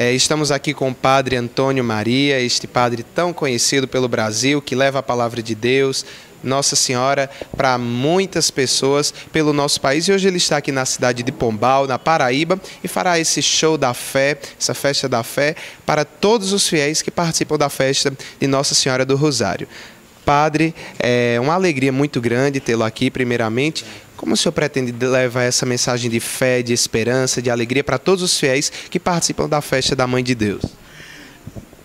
É, estamos aqui com o Padre Antônio Maria, este padre tão conhecido pelo Brasil, que leva a palavra de Deus, nossa Senhora para muitas pessoas pelo nosso país. E hoje ele está aqui na cidade de Pombal, na Paraíba, e fará esse show da fé, essa festa da fé, para todos os fiéis que participam da festa de Nossa Senhora do Rosário. Padre, é uma alegria muito grande tê-lo aqui, primeiramente. Como o senhor pretende levar essa mensagem de fé, de esperança, de alegria para todos os fiéis que participam da festa da Mãe de Deus?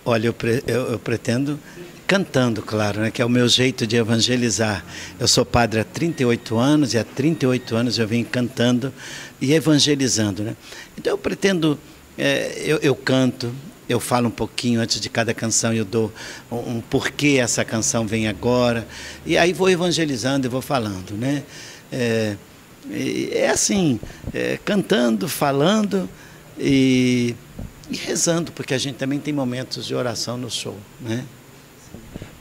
Olha, eu, pre eu, eu pretendo cantando, claro, né, que é o meu jeito de evangelizar. Eu sou padre há 38 anos e há 38 anos eu venho cantando e evangelizando. Né? Então eu pretendo, é, eu, eu, canto, eu falo um pouquinho antes de cada canção, eu dou um, um porquê essa canção vem agora, e aí vou evangelizando e vou falando. Né? É, é assim, é, cantando, falando e, e rezando, porque a gente também tem momentos de oração no show. Né?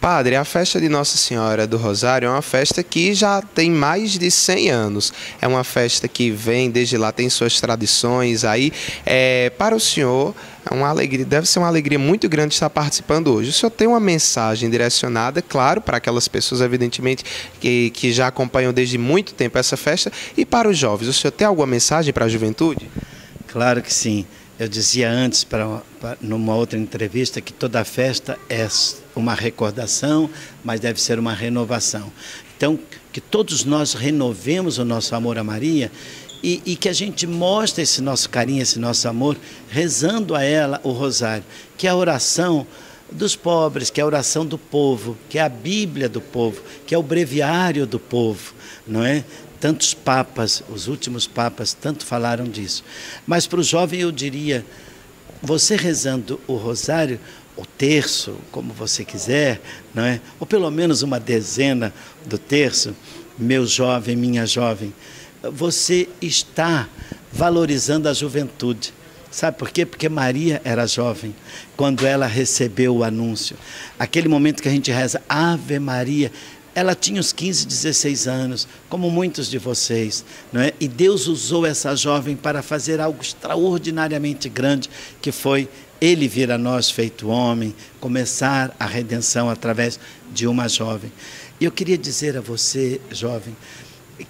Padre, a festa de Nossa Senhora do Rosário é uma festa que já tem mais de 100 anos. É uma festa que vem desde lá, tem suas tradições aí. É, para o senhor, é uma alegria, deve ser uma alegria muito grande estar participando hoje. O senhor tem uma mensagem direcionada, claro, para aquelas pessoas, evidentemente, que, que já acompanham desde muito tempo essa festa, e para os jovens. O senhor tem alguma mensagem para a juventude? Claro que sim. Eu dizia antes, para, para, numa outra entrevista, que toda festa é uma recordação, mas deve ser uma renovação. Então, que todos nós renovemos o nosso amor a Maria e, e, que a gente mostre esse nosso carinho, esse nosso amor, rezando a ela o rosário, que é a oração dos pobres, que é a oração do povo, que é a Bíblia do povo, que é o breviário do povo, não é? Tantos papas, os últimos papas, tanto falaram disso. Mas para o jovem eu diria, você rezando o rosário, o terço, como você quiser, não é? Ou pelo menos uma dezena do terço, meu jovem, minha jovem, você está valorizando a juventude. Sabe por quê? Porque Maria era jovem quando ela recebeu o anúncio. Aquele momento que a gente reza Ave Maria, ela tinha uns 15, 16 anos, como muitos de vocês, não é? E Deus usou essa jovem para fazer algo extraordinariamente grande, que foi ele vir a nós feito homem, começar a redenção através de uma jovem. E eu queria dizer a você, jovem,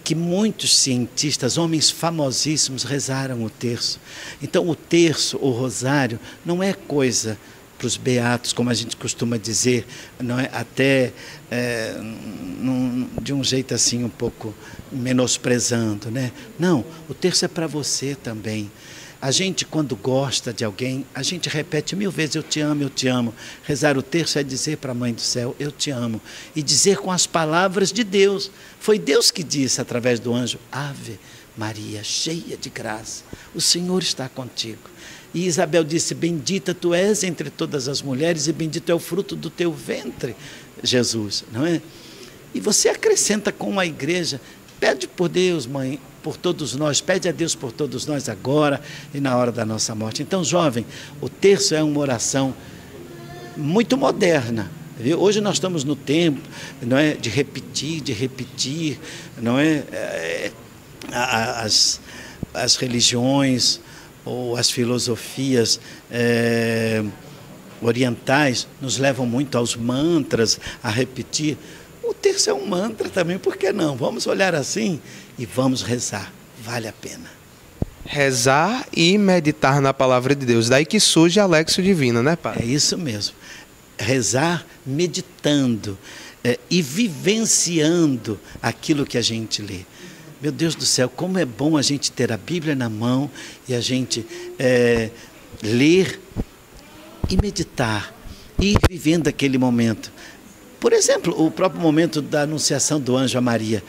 que muitos cientistas, homens famosíssimos, rezaram o terço. Então, o terço, o rosário, não é coisa os beatos, como a gente costuma dizer, não é até é, num, de um jeito assim um pouco menosprezando, né? Não, o terço é para você também. A gente, quando gosta de alguém, a gente repete mil vezes: Eu te amo, eu te amo. Rezar o terço é dizer para a Mãe do Céu: Eu te amo. E dizer com as palavras de Deus. Foi Deus que disse através do anjo: Ave Maria, cheia de graça, o Senhor está contigo. E Isabel disse: Bendita tu és entre todas as mulheres, e bendito é o fruto do teu ventre, Jesus, não é? E você acrescenta com a igreja: pede por Deus, mãe, por todos nós, pede a Deus por todos nós agora e na hora da nossa morte. Então, jovem, o terço é uma oração muito moderna. Hoje nós estamos no tempo não é, de repetir, de repetir, não é, é as, as religiões ou as filosofias é, orientais nos levam muito aos mantras, a repetir. O terço é um mantra também, por que não? Vamos olhar assim e vamos rezar, vale a pena. Rezar e meditar na palavra de Deus, daí que surge a Lexo Divina, né, Pai? É isso mesmo. Rezar meditando é, e vivenciando aquilo que a gente lê. Meu Deus do céu, como é bom a gente ter a Bíblia na mão e a gente é, ler e meditar, e ir vivendo aquele momento. Por exemplo, o próprio momento da anunciação do anjo a Maria.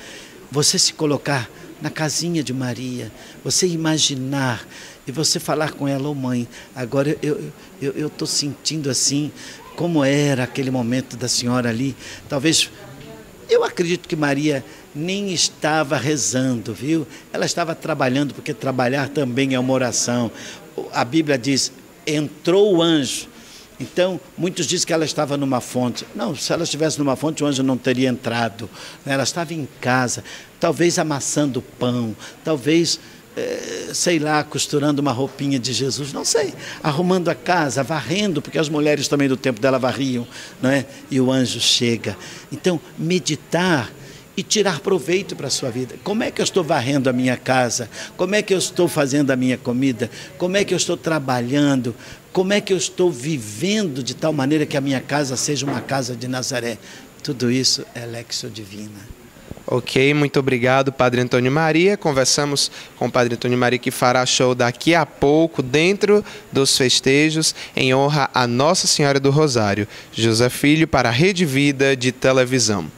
Você se colocar na casinha de Maria, você imaginar e você falar com ela, oh mãe, agora eu estou eu, eu sentindo assim, como era aquele momento da senhora ali. Talvez, eu acredito que Maria nem estava rezando, viu? Ela estava trabalhando, porque trabalhar também é uma oração. A Bíblia diz: entrou o anjo. Então, muitos dizem que ela estava numa fonte. Não, se ela estivesse numa fonte, o anjo não teria entrado. Ela estava em casa, talvez amassando pão, talvez sei lá, costurando uma roupinha de Jesus, não sei, arrumando a casa, varrendo, porque as mulheres também do tempo dela varriam, não é? E o anjo chega. Então, meditar e tirar proveito para a sua vida. Como é que eu estou varrendo a minha casa? Como é que eu estou fazendo a minha comida? Como é que eu estou trabalhando? Como é que eu estou vivendo de tal maneira que a minha casa seja uma casa de Nazaré? Tudo isso é lexo divina. Ok, muito obrigado, Padre Antônio Maria. Conversamos com o Padre Antônio Maria que fará show daqui a pouco, dentro dos festejos, em honra a Nossa Senhora do Rosário. José Filho para a Rede Vida de Televisão.